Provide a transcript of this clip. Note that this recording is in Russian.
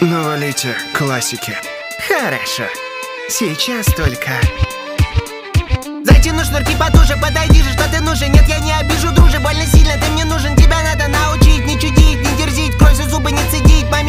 Навалите классики. Хорошо. Сейчас только. Затяну шнурки потуже, подойди же, что ты нужен Нет, я не обижу,